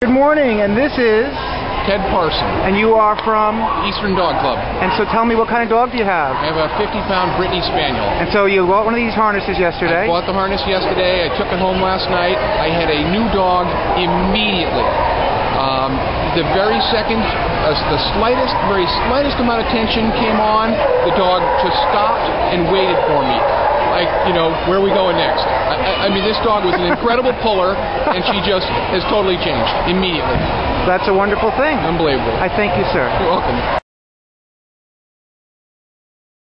Good morning, and this is, Ted Parson, and you are from, Eastern Dog Club. and so tell me what kind of dog do you have? I have a 50-pound Brittany Spaniel. And so you bought one of these harnesses yesterday. I bought the harness yesterday. I took it home last night. I had a new dog immediately. Um, the very second, uh, the slightest, very slightest amount of tension came on, the dog just stopped and waited for me. Like, you know, where are we going next? I, I, I mean, this dog was an incredible puller, and she just has totally changed immediately. That's a wonderful thing. Unbelievable. I thank you, sir. You're welcome.